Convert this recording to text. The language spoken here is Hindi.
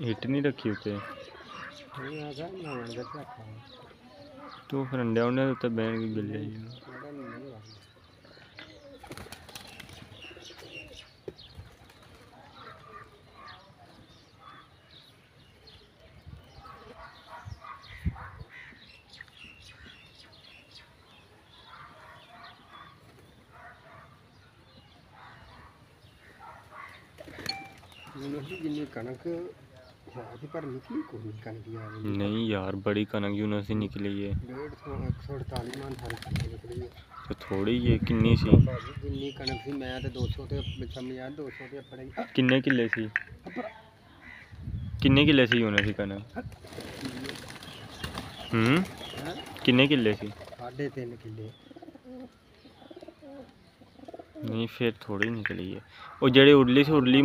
हिट नहीं रखी उसे तो फिर अंडे उंडे तो बहन की गिर जाएगी। കണക്ക് जहाज़ पर निकली कोई कनक यार नहीं यार बड़ी कनक यूनो से निकली है। डेढ़ सौ एक सौ अड़ताली मन निकली है। तो थोड़ी ये किन्नी सी? जिन्नी कनक सी मैं तो दो सौ यार दो सौ ते अपने किन्ने किले सी? किन्ने किले सी यूनो सी कनक? हम्म? किन्ने किले सी? साढ़े तीन किले नहीं फिर थोड़ी निकली है। और जड़े उड़ली से उड़ली